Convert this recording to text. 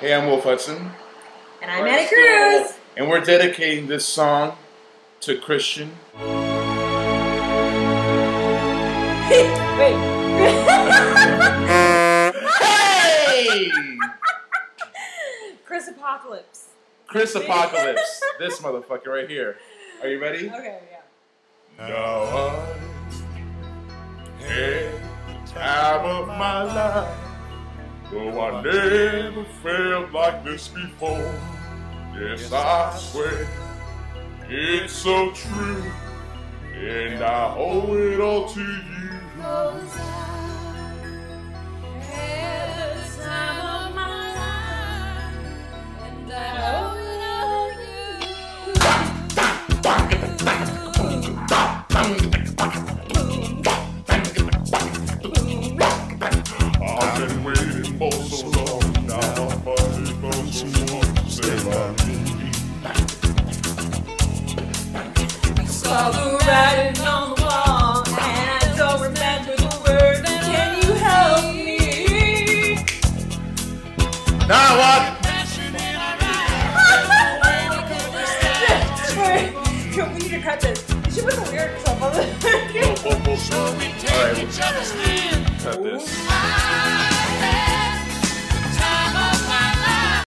Hey, I'm Wolf Hudson, And I'm Annie Cruz. and we're dedicating this song to Christian. Wait. Hey! Chris Apocalypse. Chris Apocalypse. this motherfucker right here. Are you ready? Okay, yeah. Now I had time of my life, though I never felt like this before. Yes, I swear it's so true, and I owe it all to you. For so long, now my body knows someone to say my name. Saw the writing on the wall, and I don't remember the words. Can you help me? Now what? We need to cut this? You should put the lyrics up on the. Alright, cut this. Ah!